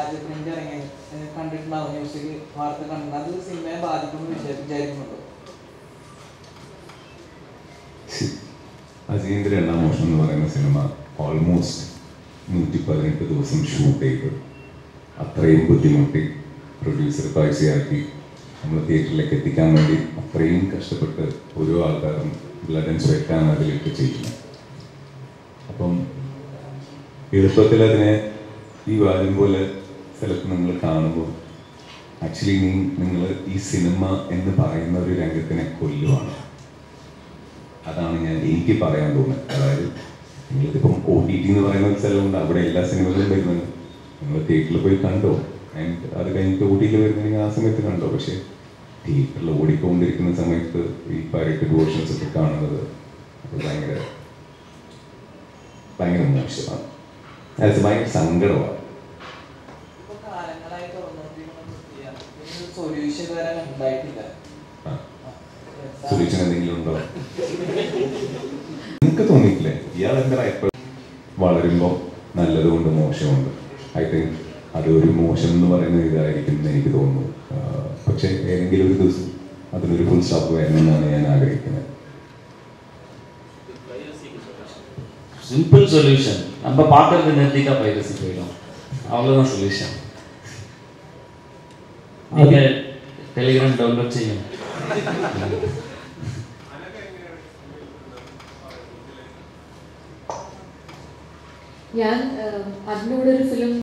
രാജ്യത്തിന്റെ ഇറങ്ങി കണ്ടിട്ടുണ്ടാവും ന്യൂസിൽ വാർത്ത കണ്ടിട്ടുണ്ട്. അത് സിനിമയെ ബാധിക്കുമെന്ന് വിചാ- വിചാരിക്കുന്നുണ്ടോ. അജീന്ദ്ര എണ്ണാമോഷണം എന്ന് പറയുന്ന സിനിമ ഓൾമോസ്റ്റ് നൂറ്റി പതിനെട്ട് ദിവസം ഷൂട്ട് ചെയ്ത് അത്രയും ബുദ്ധിമുട്ടി. പ്രൊഡ്യൂസർ കാഴ്ചയാക്കി. നമ്മൾ തിയേറ്ററിലേക്ക് എത്തിക്കാൻ വേണ്ടി അത്രയും കഷ്ടപ്പെട്ട് ഓരോ ആൾക്കാരും ബ്ലഡ് ആൻഡ് സ്വെറ്റാണ് അതിലിട്ട് ചെയ്യുന്നത്. അപ്പം എളുപ്പത്തിൽ അതിനെ ഈ വാലും പോലെ സ്ഥലത്ത് നിങ്ങൾ കാണുമ്പോൾ ആക്ച്വലി നീ നിങ്ങൾ ഈ സിനിമ എന്ന് പറയുന്ന ഒരു രംഗത്തിനെ കൊല്ലുവാണ്. അതാണ് ഞാൻ എനിക്ക് പറയാൻ തോന്നുന്നത് അതായത് നിങ്ങളിതിപ്പം ഒ ടി ടി എന്ന് പറയുന്ന സ്ഥലമുണ്ട്. അവിടെ എല്ലാ സിനിമകളും വരുന്നുണ്ട്. നിങ്ങൾ തിയേറ്ററിൽ പോയി കണ്ടോ? ആൻഡ് അത് കഴിഞ്ഞിട്ട് ഒ ടിയിൽ വരുന്നെങ്കിൽ ആ സമയത്ത് കണ്ടോ? പക്ഷേ തിയേറ്ററിൽ ഓടിക്കൊണ്ടിരിക്കുന്ന സമയത്ത് ഈ പൈറേറ്റഡ് ഡിവോഷൻസ് ഒക്കെ കാണുന്നത് അത് ഭയങ്കര ഭയങ്കര മോശമാണ്. ഭയങ്കര സങ്കടമാണ്. സൊല്യൂഷൻ വരെ ഉണ്ടായിട്ടില്ല ആ സൊല്യൂഷൻ എന്തെങ്കിലും ഉണ്ടോ നിങ്ങൾക്ക് തോന്നിയിട്ടില്ലേ ഇയാൾ എന്താ എപ്പോഴും വളരുമ്പോൾ നല്ലതുകൊണ്ട് മോശമുണ്ട് ഐ തിങ്ക് അത് ഒരു മോശം എന്ന് പറയുന്ന ഇതായിരിക്കും എന്ന് എനിക്ക് തോന്നുന്നു ആ, പക്ഷേ ഏതെങ്കിലും ഒരു ദിവസം അതിനൊരു ഫുൾ സ്റ്റോപ്പ് വരണമെന്നാണ് ഞാൻ ആഗ്രഹിക്കുന്നത് சிம்பிள் சொல்யூஷன் நம்ம பார்க்கறது நிறுத்திட்டா பைரசி போயிடும் அவ்வளோதான் சொல்யூஷன் നിങ്ങൾ ടെലിഗ്രാം ഡൗൺലോഡ് ചെയ്യും. ഞാൻ അതിനോടൊരു ഫിലിം